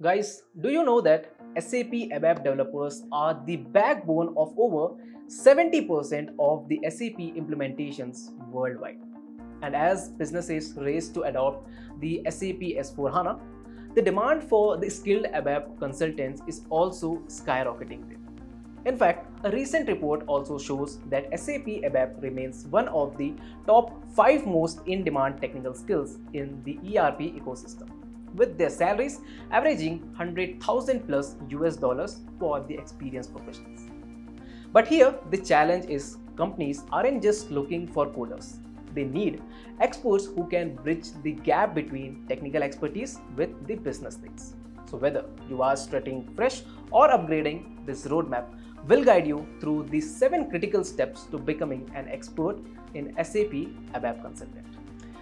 Guys, do you know that SAP ABAP developers are the backbone of over 70% of the SAP implementations worldwide? And as businesses race to adopt the SAP S4 HANA, the demand for the skilled ABAP consultants is also skyrocketing. In fact, a recent report also shows that SAP ABAP remains one of the top 5 most in-demand technical skills in the ERP ecosystem with their salaries averaging 100,000 plus US dollars for the experienced professionals. But here, the challenge is companies aren't just looking for coders. They need experts who can bridge the gap between technical expertise with the business needs. So whether you are starting fresh or upgrading, this roadmap will guide you through the seven critical steps to becoming an expert in SAP ABAP consultant.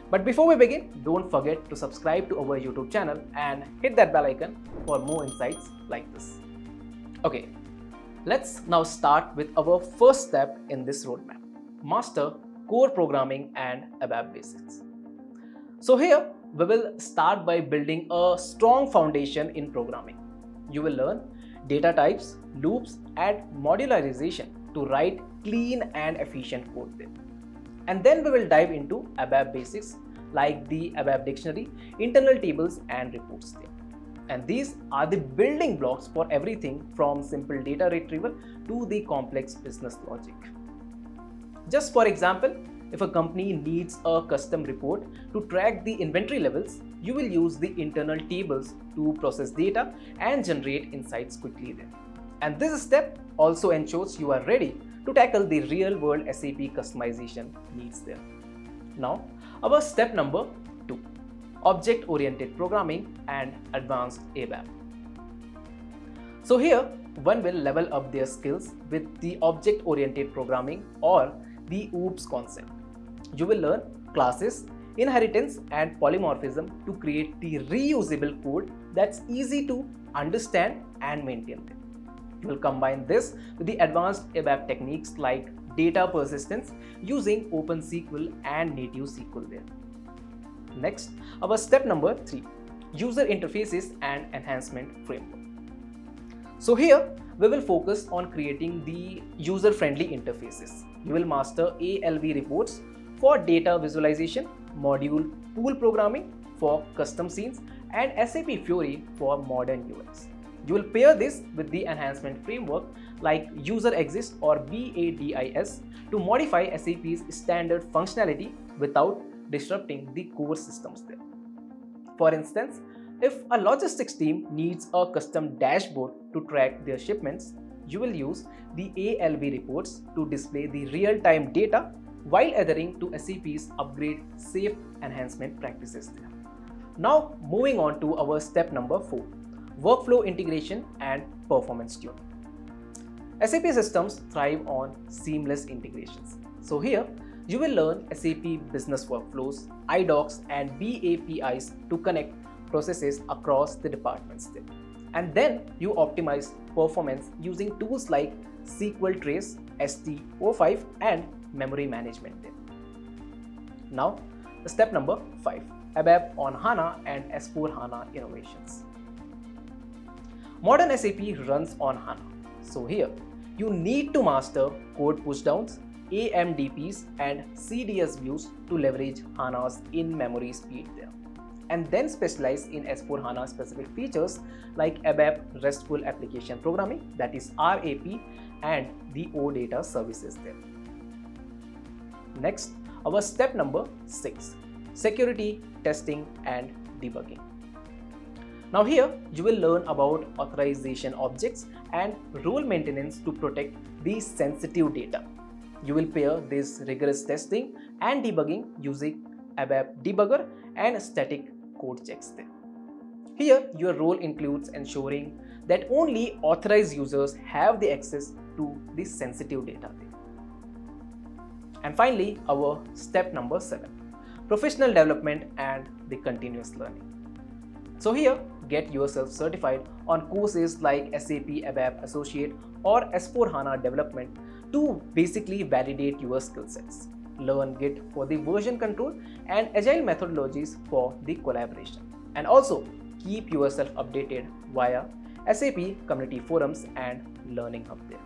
But before we begin, don't forget to subscribe to our YouTube channel and hit that bell icon for more insights like this. Okay, let's now start with our first step in this roadmap. Master core programming and ABAP basics. So here, we will start by building a strong foundation in programming. You will learn data types, loops and modularization to write clean and efficient code there. And then we will dive into ABAP basics like the ABAP dictionary, internal tables and reports there. And these are the building blocks for everything from simple data retrieval to the complex business logic. Just for example, if a company needs a custom report to track the inventory levels, you will use the internal tables to process data and generate insights quickly. And this step also ensures you are ready to tackle the real world SAP customization needs there. Now, our step number 2 Object Oriented Programming and Advanced ABAP. So, here one will level up their skills with the Object Oriented Programming or the OOPS concept. You will learn classes, inheritance, and polymorphism to create the reusable code that's easy to understand and maintain. Will combine this with the advanced ABAP techniques like data persistence using OpenSQL and native SQL there. Next, our step number 3 user interfaces and enhancement framework. So here we will focus on creating the user friendly interfaces. You will master ALV reports for data visualization, module pool programming for custom scenes and SAP Fiori for modern UX. You will pair this with the enhancement framework like user exits or BAdIs to modify SAP's standard functionality without disrupting the core systems there. For instance, if a logistics team needs a custom dashboard to track their shipments, you will use the ALV reports to display the real-time data while adhering to SAP's upgrade safe enhancement practices there. Now moving on to our step number 4, workflow integration and performance tuning. SAP systems thrive on seamless integrations. So here, you will learn SAP business workflows, iDocs and BAPIs to connect processes across the departments. And then you optimize performance using tools like SQL Trace, ST05 and memory management. Now, step number 5, ABAP on HANA and S4 HANA innovations. Modern SAP runs on HANA. So here, you need to master code pushdowns, AMDPs and CDS views to leverage HANA's in-memory speed there. And then specialize in S4 HANA specific features like ABAP RESTful Application Programming that is RAP and the OData services there. Next, our step number 6 security, testing and debugging. Now here you will learn about authorization objects and role maintenance to protect these sensitive data. You will pair this rigorous testing and debugging using ABAP debugger and static code checks. Here your role includes ensuring that only authorized users have the access to the sensitive data. And finally our step number 7 professional development and the continuous learning. So here get yourself certified on courses like SAP ABAP Associate or S4 HANA Development to basically validate your skill sets. Learn Git for the version control and agile methodologies for the collaboration. And also keep yourself updated via SAP community forums and learning hub there.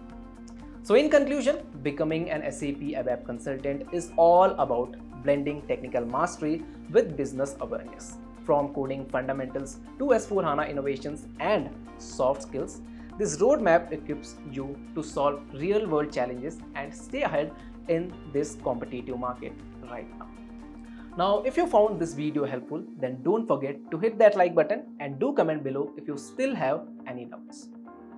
So in conclusion, becoming an SAP ABAP consultant is all about blending technical mastery with business awareness. From coding fundamentals to S4HANA innovations and soft skills, this roadmap equips you to solve real world challenges and stay ahead in this competitive market right now. Now, if you found this video helpful, then don't forget to hit that like button and do comment below if you still have any doubts.